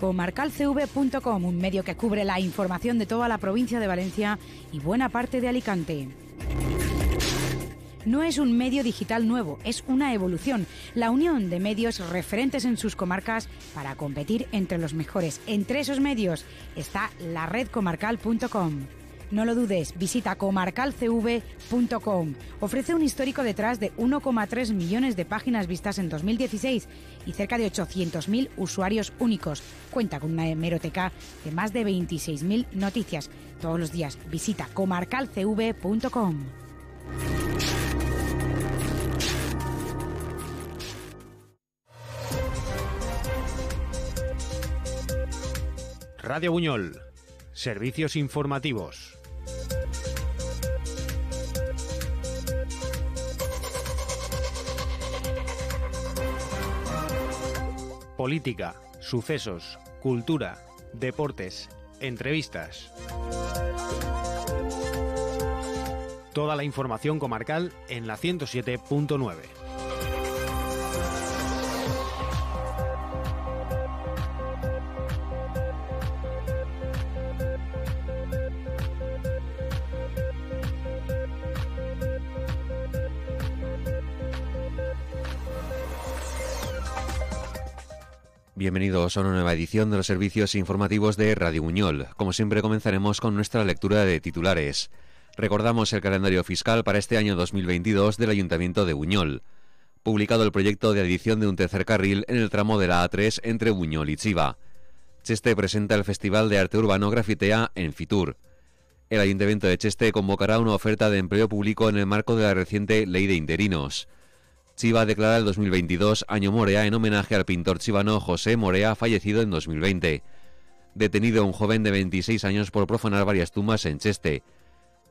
comarcalcv.com, un medio que cubre la información de toda la provincia de Valencia y buena parte de Alicante. No es un medio digital nuevo, es una evolución, la unión de medios referentes en sus comarcas para competir entre los mejores. Entre esos medios está la redcomarcal.com. No lo dudes, visita comarcalcv.com. Ofrece un histórico detrás de 1,3 millones de páginas vistas en 2016 y cerca de 800.000 usuarios únicos. Cuenta con una hemeroteca de más de 26.000 noticias. Todos los días visita comarcalcv.com. Radio Buñol. Servicios informativos. Política, sucesos, cultura, deportes, entrevistas. Toda la información comarcal en la 107.9. Bienvenidos a una nueva edición de los servicios informativos de Radio Buñol. Como siempre comenzaremos con nuestra lectura de titulares. Recordamos el calendario fiscal para este año 2022 del Ayuntamiento de Buñol. Publicado el proyecto de adición de un tercer carril en el tramo de la A3 entre Buñol y Chiva. Cheste presenta el Festival de Arte Urbano Grafitea en Fitur. El Ayuntamiento de Cheste convocará una oferta de empleo público en el marco de la reciente Ley de Interinos. Chiva declara el 2022 año Morea en homenaje al pintor chivano José Morea, fallecido en 2020. Detenido un joven de 26 años por profanar varias tumbas en Cheste.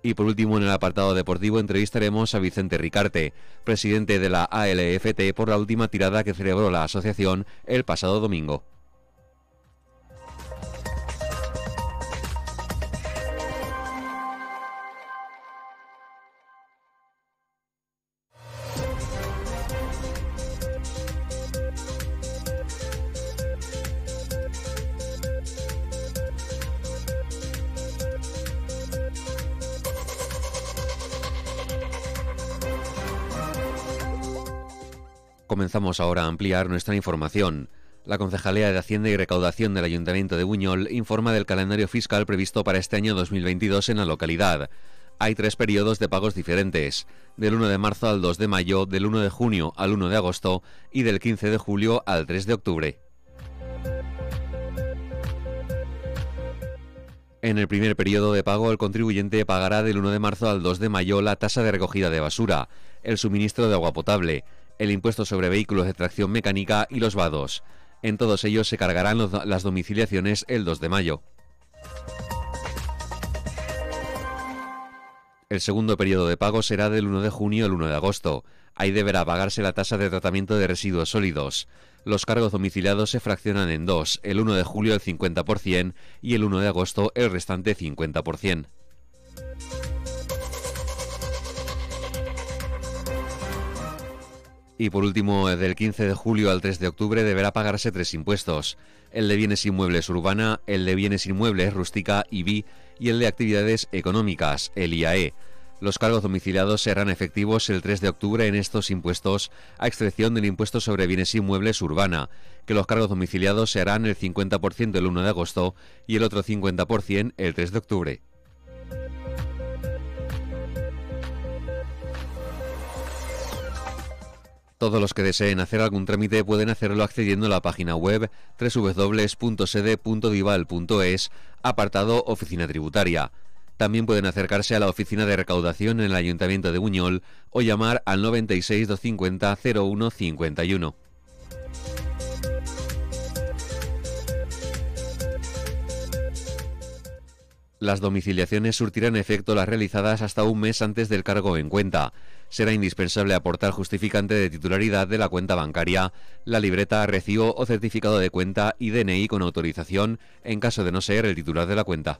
Y por último, en el apartado deportivo entrevistaremos a Vicente Ricarte, presidente de la ALFT, por la última tirada que celebró la asociación el pasado domingo. Comenzamos ahora a ampliar nuestra información. La Concejalía de Hacienda y Recaudación del Ayuntamiento de Buñol informa del calendario fiscal previsto para este año 2022 en la localidad. Hay tres periodos de pagos diferentes, del 1 de marzo al 2 de mayo, del 1 de junio al 1 de agosto y del 15 de julio al 3 de octubre. En el primer periodo de pago, el contribuyente pagará del 1 de marzo al 2 de mayo la tasa de recogida de basura, el suministro de agua potable, el impuesto sobre vehículos de tracción mecánica y los vados. En todos ellos se cargarán las domiciliaciones el 2 de mayo. El segundo periodo de pago será del 1 de junio al 1 de agosto. Ahí deberá pagarse la tasa de tratamiento de residuos sólidos. Los cargos domiciliados se fraccionan en dos, el 1 de julio el 50% y el 1 de agosto el restante 50%. Y por último, del 15 de julio al 3 de octubre deberá pagarse tres impuestos. El de bienes inmuebles urbana, el de bienes inmuebles rústica IBI y el de actividades económicas, el IAE. Los cargos domiciliados serán efectivos el 3 de octubre en estos impuestos, a excepción del impuesto sobre bienes inmuebles urbana, que los cargos domiciliados se harán el 50% el 1 de agosto y el otro 50% el 3 de octubre. Todos los que deseen hacer algún trámite pueden hacerlo accediendo a la página web www.sede.dival.es, apartado Oficina Tributaria. También pueden acercarse a la oficina de recaudación en el Ayuntamiento de Buñol o llamar al 96 250 0151. Las domiciliaciones surtirán efecto las realizadas hasta un mes antes del cargo en cuenta. Será indispensable aportar justificante de titularidad de la cuenta bancaria, la libreta, recibo o certificado de cuenta y DNI con autorización en caso de no ser el titular de la cuenta.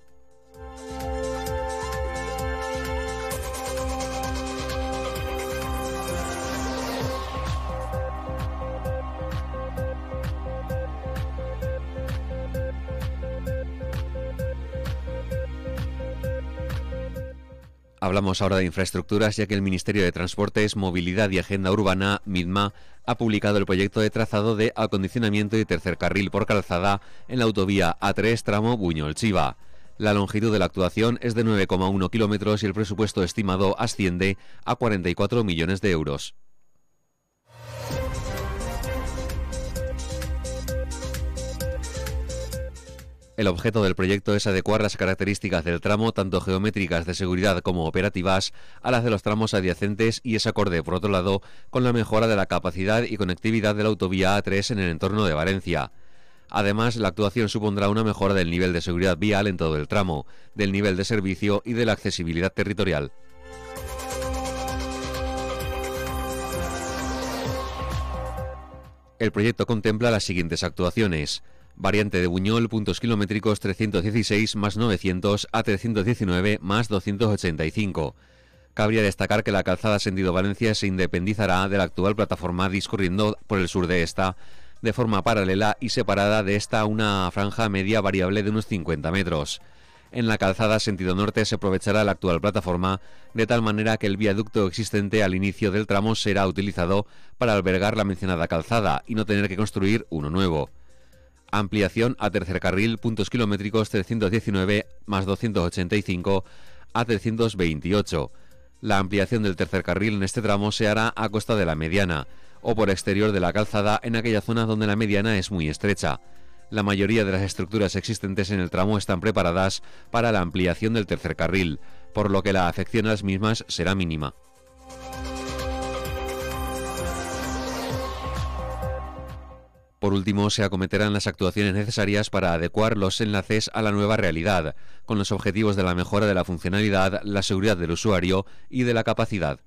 Hablamos ahora de infraestructuras, ya que el Ministerio de Transportes, Movilidad y Agenda Urbana, MIDMA, ha publicado el proyecto de trazado de acondicionamiento y tercer carril por calzada en la autovía A3 tramo Buñol-Chiva. La longitud de la actuación es de 9,1 kilómetros y el presupuesto estimado asciende a 44 millones de euros. El objeto del proyecto es adecuar las características del tramo, tanto geométricas de seguridad como operativas, a las de los tramos adyacentes y es acorde, por otro lado, con la mejora de la capacidad y conectividad de la autovía A3 en el entorno de Valencia. Además, la actuación supondrá una mejora del nivel de seguridad vial en todo el tramo, del nivel de servicio y de la accesibilidad territorial. El proyecto contempla las siguientes actuaciones Variante de Buñol, puntos kilométricos 316 más 900 a 319 más 285. Cabría destacar que la calzada sentido Valencia se independizará de la actual plataforma discurriendo por el sur de esta, de forma paralela y separada de esta una franja media variable de unos 50 metros. En la calzada sentido norte se aprovechará la actual plataforma de tal manera que el viaducto existente al inicio del tramo será utilizado para albergar la mencionada calzada y no tener que construir uno nuevo. Ampliación a tercer carril, puntos kilométricos 319 más 285 a 328. La ampliación del tercer carril en este tramo se hará a costa de la mediana o por exterior de la calzada en aquella zona donde la mediana es muy estrecha. La mayoría de las estructuras existentes en el tramo están preparadas para la ampliación del tercer carril, por lo que la afección a las mismas será mínima. Por último, se acometerán las actuaciones necesarias para adecuar los enlaces a la nueva realidad, con los objetivos de la mejora de la funcionalidad, la seguridad del usuario y de la capacidad.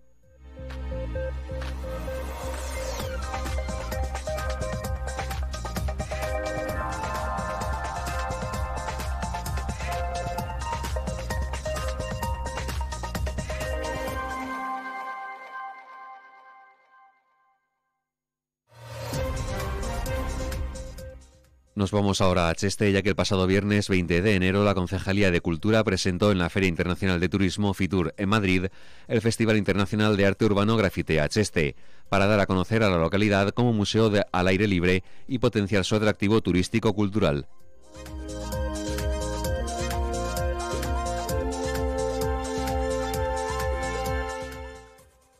Vamos ahora a Cheste, ya que el pasado viernes 20 de enero la Concejalía de Cultura presentó en la Feria Internacional de Turismo FITUR en Madrid el Festival Internacional de Arte Urbano Grafitea Cheste, para dar a conocer a la localidad como museo de, al aire libre y potenciar su atractivo turístico-cultural.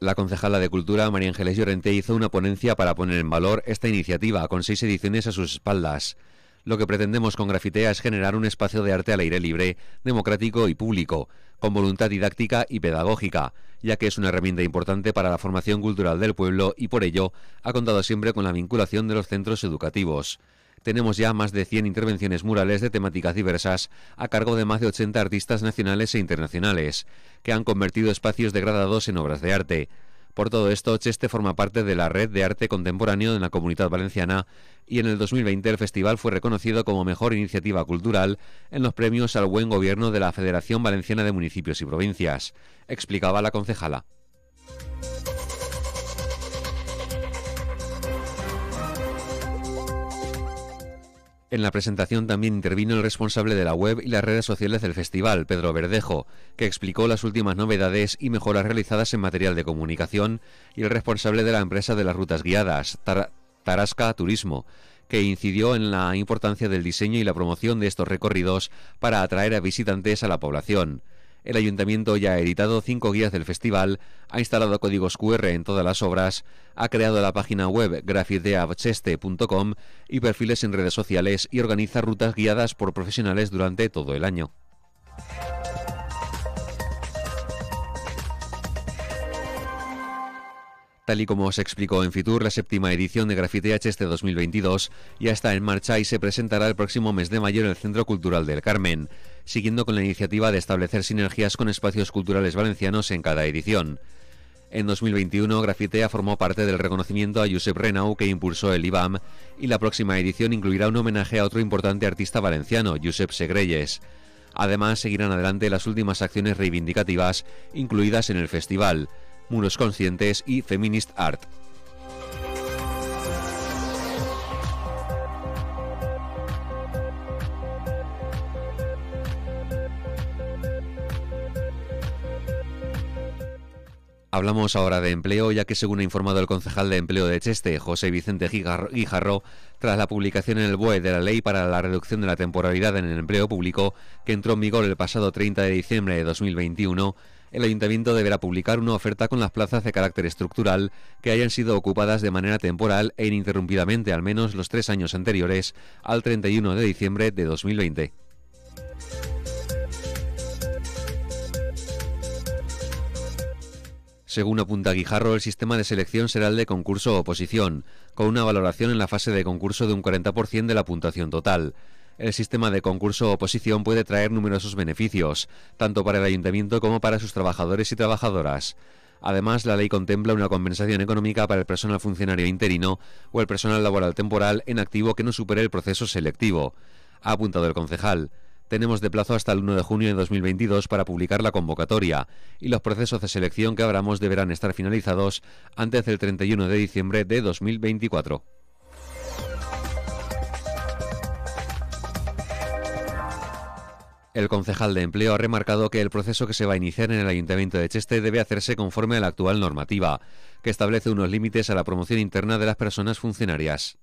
La concejala de Cultura, María Ángeles Llorente, hizo una ponencia para poner en valor esta iniciativa, con seis ediciones a sus espaldas. Lo que pretendemos con Grafitea es generar un espacio de arte al aire libre, democrático y público, con voluntad didáctica y pedagógica, ya que es una herramienta importante para la formación cultural del pueblo y por ello ha contado siempre con la vinculación de los centros educativos tenemos ya más de 100 intervenciones murales de temáticas diversas a cargo de más de 80 artistas nacionales e internacionales, que han convertido espacios degradados en obras de arte. Por todo esto, Cheste forma parte de la red de arte contemporáneo de la comunidad valenciana y en el 2020 el festival fue reconocido como mejor iniciativa cultural en los premios al buen gobierno de la Federación Valenciana de Municipios y Provincias, explicaba la concejala. En la presentación también intervino el responsable de la web y las redes sociales del festival, Pedro Verdejo, que explicó las últimas novedades y mejoras realizadas en material de comunicación, y el responsable de la empresa de las rutas guiadas, Tarasca Turismo, que incidió en la importancia del diseño y la promoción de estos recorridos para atraer a visitantes a la población. El ayuntamiento ya ha editado cinco guías del festival, ha instalado códigos QR en todas las obras, ha creado la página web grafideavcheste.com y perfiles en redes sociales y organiza rutas guiadas por profesionales durante todo el año. Tal y como se explicó en Fitur, la séptima edición de Grafite Cheste 2022 ya está en marcha y se presentará el próximo mes de mayo en el Centro Cultural del Carmen siguiendo con la iniciativa de establecer sinergias con espacios culturales valencianos en cada edición. En 2021, Grafitea formó parte del reconocimiento a Josep Renau que impulsó el IBAM y la próxima edición incluirá un homenaje a otro importante artista valenciano, Josep Segreyes. Además, seguirán adelante las últimas acciones reivindicativas incluidas en el festival, Muros Conscientes y Feminist Art. Hablamos ahora de empleo, ya que según ha informado el concejal de empleo de Cheste, José Vicente Guijarro, tras la publicación en el BOE de la Ley para la Reducción de la Temporalidad en el Empleo Público, que entró en vigor el pasado 30 de diciembre de 2021, el ayuntamiento deberá publicar una oferta con las plazas de carácter estructural que hayan sido ocupadas de manera temporal e ininterrumpidamente al menos los tres años anteriores al 31 de diciembre de 2020. Según apunta Guijarro, el sistema de selección será el de concurso oposición, con una valoración en la fase de concurso de un 40% de la puntuación total. El sistema de concurso oposición puede traer numerosos beneficios, tanto para el ayuntamiento como para sus trabajadores y trabajadoras. Además, la ley contempla una compensación económica para el personal funcionario interino o el personal laboral temporal en activo que no supere el proceso selectivo, ha apuntado el concejal. Tenemos de plazo hasta el 1 de junio de 2022 para publicar la convocatoria y los procesos de selección que abramos deberán estar finalizados antes del 31 de diciembre de 2024. El concejal de empleo ha remarcado que el proceso que se va a iniciar en el Ayuntamiento de Cheste debe hacerse conforme a la actual normativa, que establece unos límites a la promoción interna de las personas funcionarias.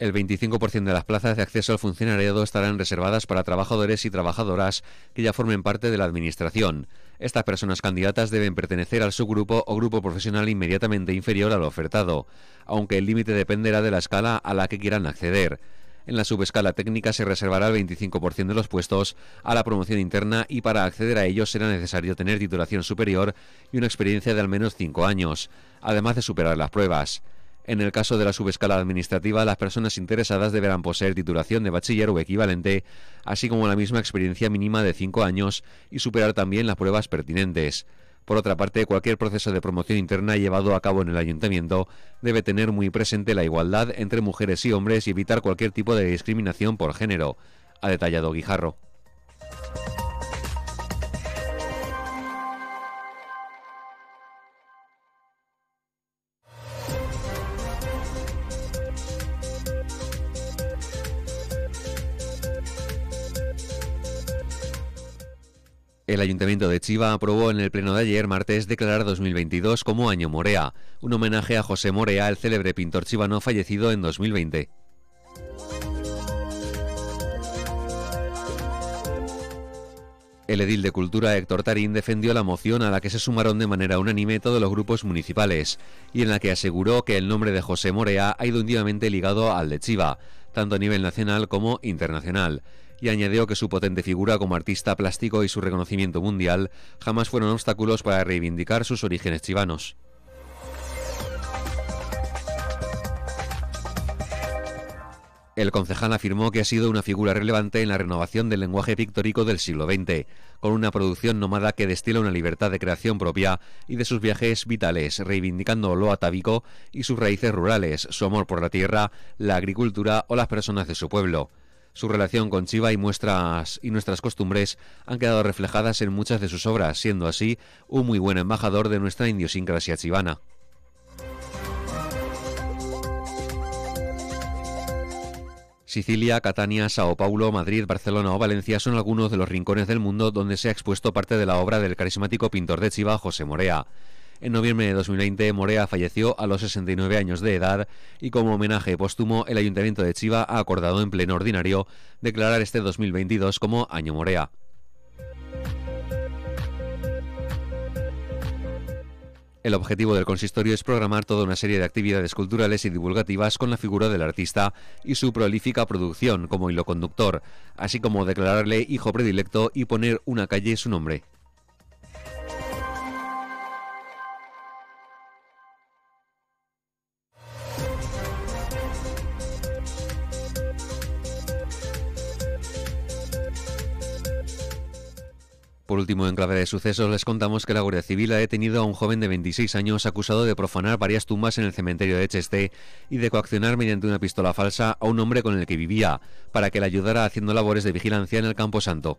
El 25% de las plazas de acceso al funcionariado estarán reservadas para trabajadores y trabajadoras que ya formen parte de la Administración. Estas personas candidatas deben pertenecer al subgrupo o grupo profesional inmediatamente inferior al ofertado, aunque el límite dependerá de la escala a la que quieran acceder. En la subescala técnica se reservará el 25% de los puestos a la promoción interna y para acceder a ellos será necesario tener titulación superior y una experiencia de al menos 5 años, además de superar las pruebas. En el caso de la subescala administrativa, las personas interesadas deberán poseer titulación de bachiller o equivalente, así como la misma experiencia mínima de cinco años y superar también las pruebas pertinentes. Por otra parte, cualquier proceso de promoción interna llevado a cabo en el ayuntamiento debe tener muy presente la igualdad entre mujeres y hombres y evitar cualquier tipo de discriminación por género, ha detallado Guijarro. El Ayuntamiento de Chiva aprobó en el pleno de ayer, martes, declarar 2022 como Año Morea, un homenaje a José Morea, el célebre pintor chivano fallecido en 2020. El edil de Cultura Héctor Tarín defendió la moción a la que se sumaron de manera unánime todos los grupos municipales y en la que aseguró que el nombre de José Morea ha ido íntimamente ligado al de Chiva, tanto a nivel nacional como internacional y añadió que su potente figura como artista plástico y su reconocimiento mundial jamás fueron obstáculos para reivindicar sus orígenes chivanos. El concejal afirmó que ha sido una figura relevante en la renovación del lenguaje pictórico del siglo XX, con una producción nómada que destila una libertad de creación propia y de sus viajes vitales, reivindicando lo atávico y sus raíces rurales, su amor por la tierra, la agricultura o las personas de su pueblo. Su relación con Chiva y, muestras, y nuestras costumbres han quedado reflejadas en muchas de sus obras, siendo así un muy buen embajador de nuestra idiosincrasia chivana. Sicilia, Catania, Sao Paulo, Madrid, Barcelona o Valencia son algunos de los rincones del mundo donde se ha expuesto parte de la obra del carismático pintor de Chiva, José Morea. En noviembre de 2020, Morea falleció a los 69 años de edad y como homenaje póstumo, el Ayuntamiento de Chiva ha acordado en pleno ordinario declarar este 2022 como Año Morea. El objetivo del consistorio es programar toda una serie de actividades culturales y divulgativas con la figura del artista y su prolífica producción como hilo conductor, así como declararle hijo predilecto y poner una calle su nombre. Por último, en clave de sucesos, les contamos que la Guardia Civil ha detenido a un joven de 26 años acusado de profanar varias tumbas en el cementerio de Cheste y de coaccionar mediante una pistola falsa a un hombre con el que vivía, para que le ayudara haciendo labores de vigilancia en el Campo Santo.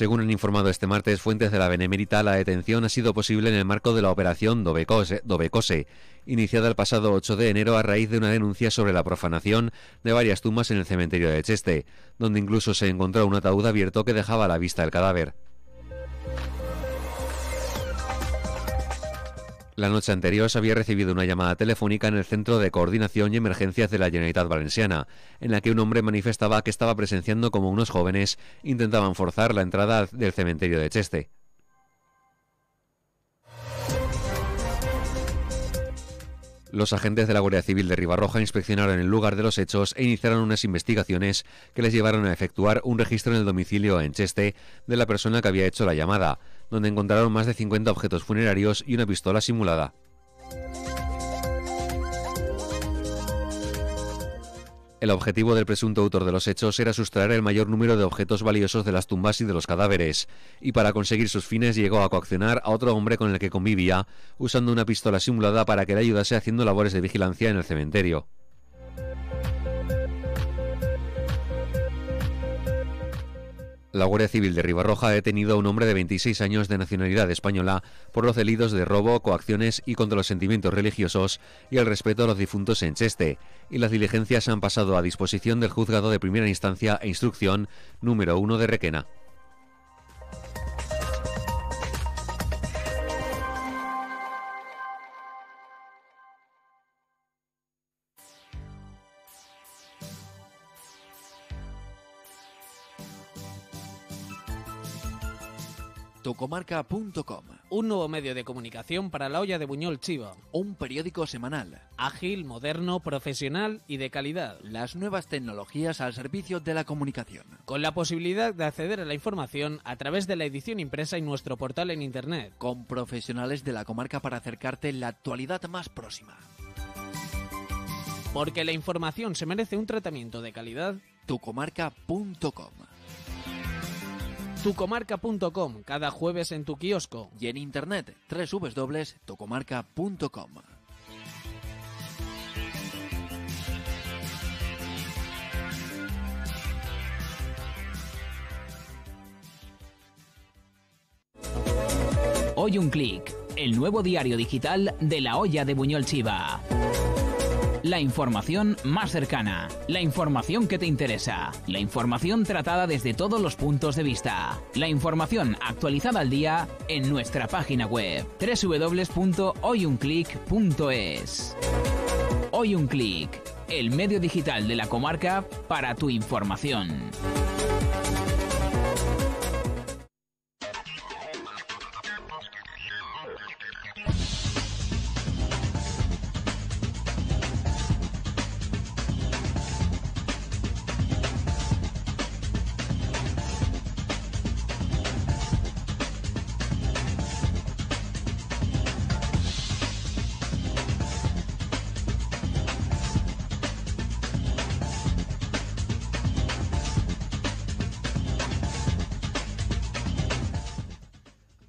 Según han informado este martes fuentes de la Benemérita, la detención ha sido posible en el marco de la operación Dovecose, iniciada el pasado 8 de enero a raíz de una denuncia sobre la profanación de varias tumbas en el cementerio de Cheste, donde incluso se encontró un ataúd abierto que dejaba a la vista el cadáver. La noche anterior se había recibido una llamada telefónica en el Centro de Coordinación y Emergencias de la Generalitat Valenciana, en la que un hombre manifestaba que estaba presenciando como unos jóvenes intentaban forzar la entrada del cementerio de Cheste. Los agentes de la Guardia Civil de Ribarroja inspeccionaron el lugar de los hechos e iniciaron unas investigaciones que les llevaron a efectuar un registro en el domicilio en Cheste de la persona que había hecho la llamada donde encontraron más de 50 objetos funerarios y una pistola simulada. El objetivo del presunto autor de los hechos era sustraer el mayor número de objetos valiosos de las tumbas y de los cadáveres, y para conseguir sus fines llegó a coaccionar a otro hombre con el que convivía, usando una pistola simulada para que le ayudase haciendo labores de vigilancia en el cementerio. La Guardia Civil de Ribarroja ha detenido a un hombre de 26 años de nacionalidad española por los delitos de robo, coacciones y contra los sentimientos religiosos y el respeto a los difuntos en Cheste, y las diligencias han pasado a disposición del juzgado de primera instancia e instrucción número 1 de Requena. Tocomarca.com Un nuevo medio de comunicación para la olla de Buñol Chiva. Un periódico semanal. Ágil, moderno, profesional y de calidad. Las nuevas tecnologías al servicio de la comunicación. Con la posibilidad de acceder a la información a través de la edición impresa y nuestro portal en Internet. Con profesionales de la comarca para acercarte la actualidad más próxima. Porque la información se merece un tratamiento de calidad. Tucomarca.com tucomarca.com, cada jueves en tu kiosco. Y en internet, www.tocomarca.com. Hoy un clic, el nuevo diario digital de la olla de Buñol Chiva. La información más cercana, la información que te interesa, la información tratada desde todos los puntos de vista, la información actualizada al día en nuestra página web www.hoyunclick.es. Hoy un clic, el medio digital de la comarca para tu información.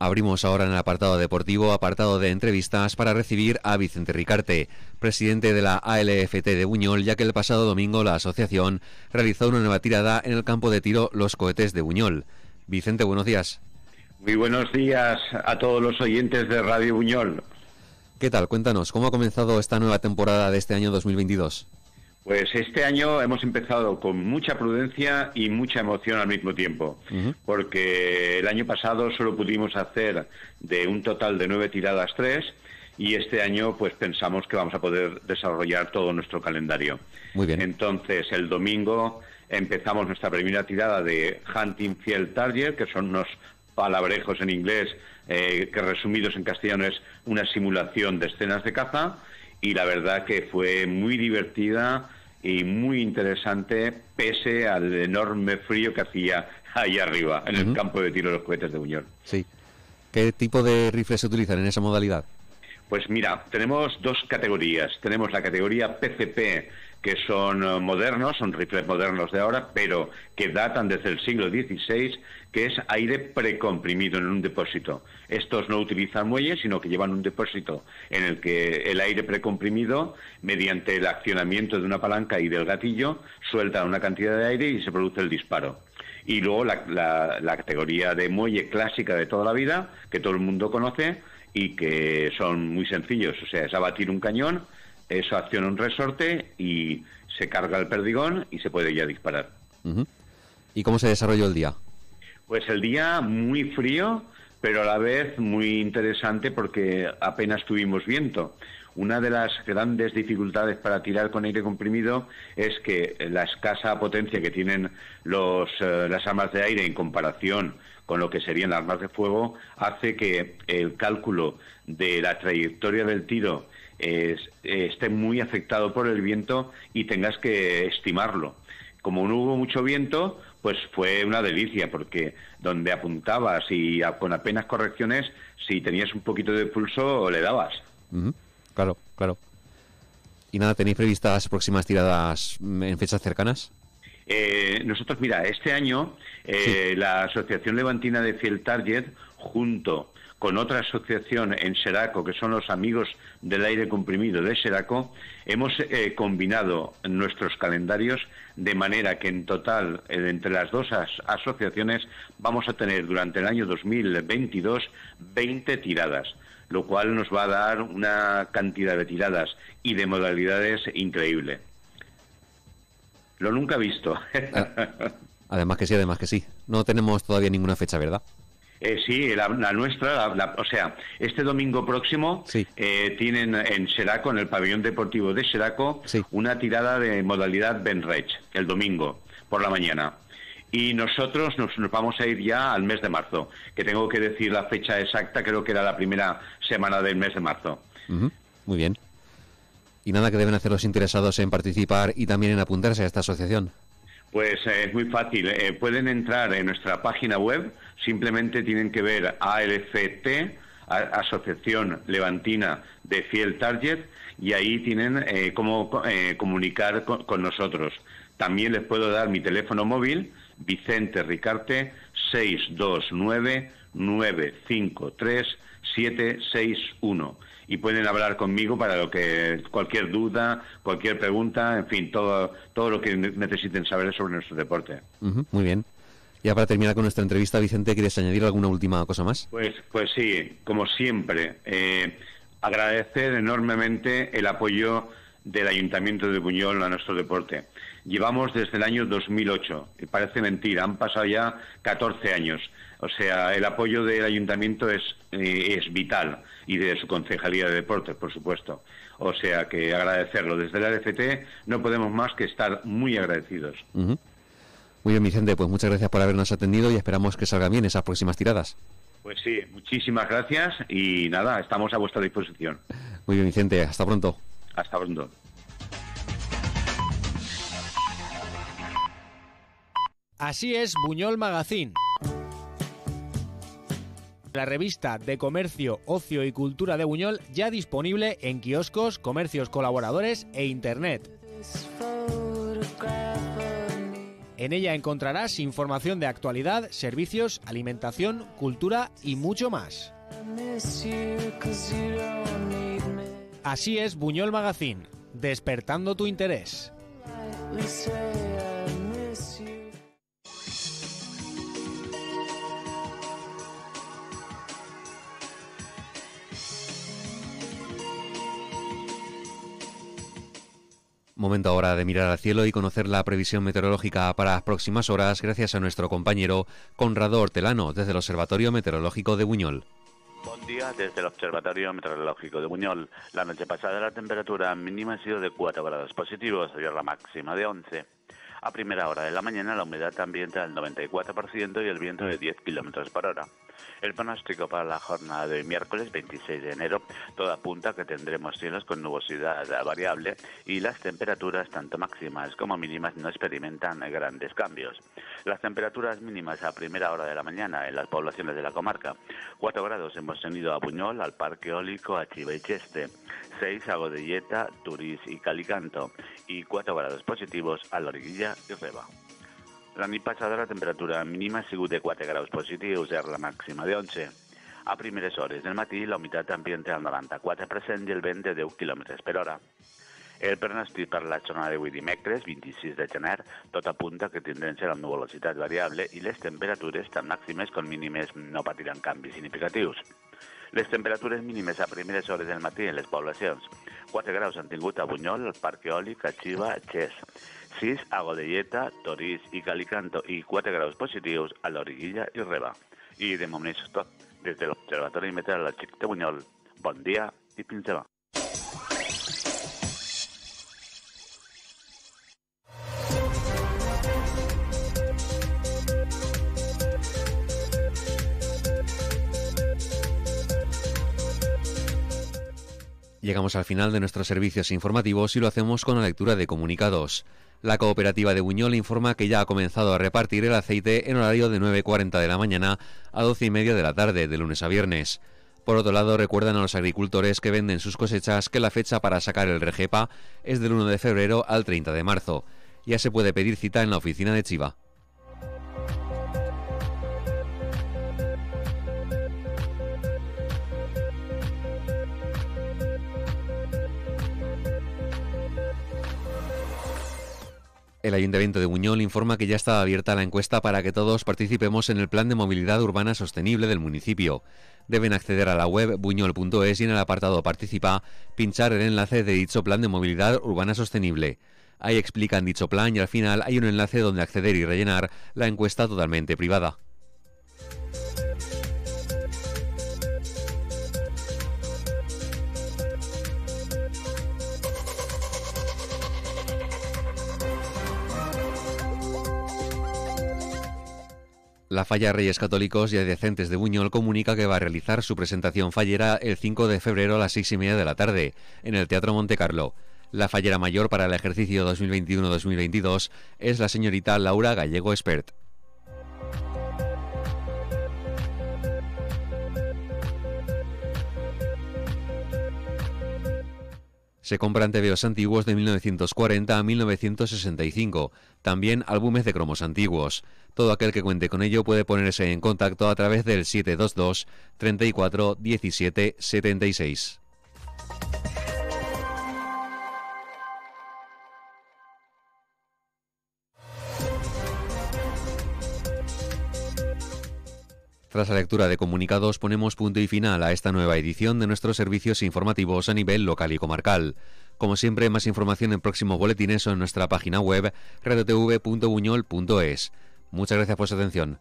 Abrimos ahora en el apartado deportivo, apartado de entrevistas, para recibir a Vicente Ricarte, presidente de la ALFT de Buñol, ya que el pasado domingo la asociación realizó una nueva tirada en el campo de tiro Los Cohetes de Buñol. Vicente, buenos días. Muy buenos días a todos los oyentes de Radio Buñol. ¿Qué tal? Cuéntanos, ¿cómo ha comenzado esta nueva temporada de este año 2022? Pues este año hemos empezado con mucha prudencia y mucha emoción al mismo tiempo, porque el año pasado solo pudimos hacer de un total de nueve tiradas tres y este año pues pensamos que vamos a poder desarrollar todo nuestro calendario. Muy bien. Entonces el domingo empezamos nuestra primera tirada de Hunting Field Target, que son unos palabrejos en inglés eh, que resumidos en castellano es una simulación de escenas de caza y la verdad que fue muy divertida y muy interesante pese al enorme frío que hacía ahí arriba, en el campo de tiro de los cohetes de Buñol. Sí. ¿Qué tipo de rifles se utilizan en esa modalidad? Pues mira, tenemos dos categorías. Tenemos la categoría PCP, que son eh, modernos, son rifles modernos de ahora, pero que datan desde el siglo XVI, que es aire precomprimido en un depósito. Estos no utilizan muelles, sino que llevan un depósito en el que el aire precomprimido, mediante el accionamiento de una palanca y del gatillo, suelta una cantidad de aire y se produce el disparo. Y luego la, la, categoría de muelle clásica de toda la vida, que todo el mundo conoce y que son muy sencillos. O sea, es abatir un cañón, eso acciona un resorte y se carga el perdigón y se puede ya disparar. ¿Y cómo se desarrolló el día? Pues el día muy frío, pero a la vez muy interesante porque apenas tuvimos viento. Una de las grandes dificultades para tirar con aire comprimido es que la escasa potencia que tienen los, eh, las armas de aire en comparación con lo que serían las armas de fuego hace que el cálculo de la trayectoria del tiro esté muy afectado por el viento y tengas que estimarlo. Como no hubo mucho viento, pues fue una delicia, porque donde apuntabas y con apenas correcciones, si tenías un poquito de pulso, le dabas. Claro, claro. ¿Y nada, tenéis previstas próximas tiradas en fechas cercanas? Eh, nosotros, mira, este año eh, la Asociación Levantina de Fiel Target, junto con otra asociación en Seraco, que son los amigos del aire comprimido de Seraco, hemos eh, combinado nuestros calendarios de manera que en total, eh, entre las dos asociaciones, vamos a tener durante el año 2022 20 tiradas, lo cual nos va a dar una cantidad de tiradas y de modalidades increíble. Lo nunca visto. Ah, además que sí, además que sí. No tenemos todavía ninguna fecha, ¿verdad? Eh, sí, la, nuestra, o sea, este domingo próximo eh, tienen en Seraco, en el pabellón deportivo de Seraco, una tirada de modalidad Benrech, el domingo por la mañana. Y nosotros nos, vamos a ir ya al mes de marzo, que tengo que decir la fecha exacta, creo que era la primera semana del mes de marzo. Muy bien. ¿Y nada que deben hacer los interesados en participar y también en apuntarse a esta asociación? Pues eh, es muy fácil. Eh, pueden entrar en nuestra página web, simplemente tienen que ver ALCT, Asociación Levantina de Fiel Target, y ahí tienen eh, cómo comunicar con, nosotros. También les puedo dar mi teléfono móvil, Vicente Ricarte, 629 953 761 y pueden hablar conmigo para lo que cualquier duda, cualquier pregunta, en fin, todo todo lo que necesiten saber sobre nuestro deporte. muy bien. Ya para terminar con nuestra entrevista, Vicente, ¿quieres añadir alguna última cosa más? Pues, pues sí, como siempre, eh, agradecer enormemente el apoyo del Ayuntamiento de Buñol a nuestro deporte. Llevamos desde el año 2008, y parece mentira, han pasado ya 14 años. O sea, el apoyo del ayuntamiento es, eh, es vital y de su concejalía de deportes, por supuesto. O sea, que agradecerlo. Desde el AFT no podemos más que estar muy agradecidos. Muy bien, Vicente, pues muchas gracias por habernos atendido y esperamos que salgan bien esas próximas tiradas. Pues sí, muchísimas gracias y nada, estamos a vuestra disposición. Muy bien, Vicente, hasta pronto. Hasta pronto. Así es Buñol Magazine. La revista de comercio, ocio y cultura de Buñol ya disponible en kioscos, comercios colaboradores e internet. En ella encontrarás información de actualidad, servicios, alimentación, cultura y mucho más. Así es Buñol Magazine, despertando tu interés. Momento ahora de mirar al cielo y conocer la previsión meteorológica para las próximas horas gracias a nuestro compañero Conrado Hortelano desde el Observatorio Meteorológico de Buñol. Buen día desde el Observatorio Meteorológico de Buñol. La noche pasada la temperatura mínima ha sido de 4 grados positivos y la máxima de 11. A primera hora de la mañana la humedad ambiente al 94% y el viento de 10 kilómetros por hora. El pronóstico para la jornada de miércoles 26 de enero, todo apunta que tendremos cielos con nubosidad variable y las temperaturas, tanto máximas como mínimas, no experimentan grandes cambios. Las temperaturas mínimas a primera hora de la mañana en las poblaciones de la comarca. 4 grados hemos tenido a Buñol, al Parque Eólico, a Chiva y Cheste. 6 a Godelleta, Turís y Calicanto. Y 4 grados positivos a Loriguilla y Reba. La nit passada la temperatura mínima ha sigut de 4 graus positius i la màxima de 11. A primeres hores del matí la humitat ambient al 94% i el vent de 10 km per hora. El pronòstic per la jornada d'avui dimecres, 26 de gener, tot apunta que tindrem ser amb nuvolositat variable i les temperatures, tant màximes com mínimes, no patiran canvis significatius. Les temperatures mínimes a primeres hores del matí en les poblacions. 4 graus han tingut a Bunyol, al Parc Eòlic, a Xiva, a Xes. 6 a Godelleta, Torís i Calicanto i 4 graus positius a l'Origuilla i Reba. I de moment és tot. Des de l'Observatori Meteorològic de Bunyol, bon dia i fins demà. Llegamos al final de nuestros servicios informativos y lo hacemos con la lectura de comunicados. La cooperativa de Buñol informa que ya ha comenzado a repartir el aceite en horario de 9.40 de la mañana a 12 y media de la tarde, de lunes a viernes. Por otro lado, recuerdan a los agricultores que venden sus cosechas que la fecha para sacar el rejepa es del 1 de febrero al 30 de marzo. Ya se puede pedir cita en la oficina de Chiva. El Ayuntamiento de Buñol informa que ya está abierta la encuesta para que todos participemos en el Plan de Movilidad Urbana Sostenible del municipio. Deben acceder a la web buñol.es y en el apartado Participa pinchar el enlace de dicho Plan de Movilidad Urbana Sostenible. Ahí explican dicho plan y al final hay un enlace donde acceder y rellenar la encuesta totalmente privada. La Falla Reyes Católicos y Adyacentes de Buñol comunica que va a realizar su presentación fallera el 5 de febrero a las seis y media de la tarde en el Teatro Monte Carlo. La fallera mayor para el ejercicio 2021-2022 es la señorita Laura Gallego Espert. Se compran TVOs antiguos de 1940 a 1965, también álbumes de cromos antiguos. Todo aquel que cuente con ello puede ponerse en contacto a través del 722 34 17 76. Tras la lectura de comunicados ponemos punto y final a esta nueva edición de nuestros servicios informativos a nivel local y comarcal. Como siempre, más información en próximos boletines o en nuestra página web radiotv.buñol.es. Muchas gracias por su atención.